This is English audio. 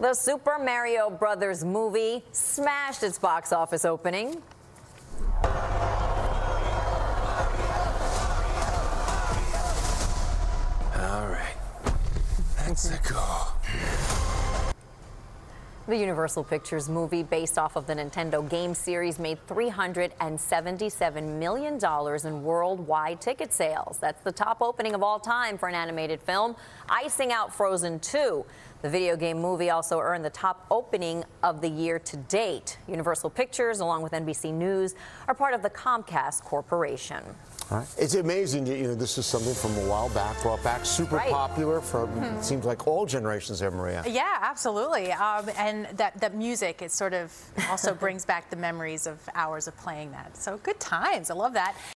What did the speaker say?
The Super Mario Brothers movie smashed its box office opening. All right, let's go. The Universal Pictures movie, based off of the Nintendo game series, made $377 million in worldwide ticket sales. That's the top opening of all time for an animated film, icing out Frozen 2. The video game movie also earned the top opening of the year to date. Universal Pictures, along with NBC News, are part of the Comcast Corporation. Right. It's amazing that you know this is something from a while back, brought back, super Right. popular for it seems like all generations there, Maria. Yeah, absolutely. Um, and that, that music, it sort of also brings back the memories of hours of playing that. So good times. I love that.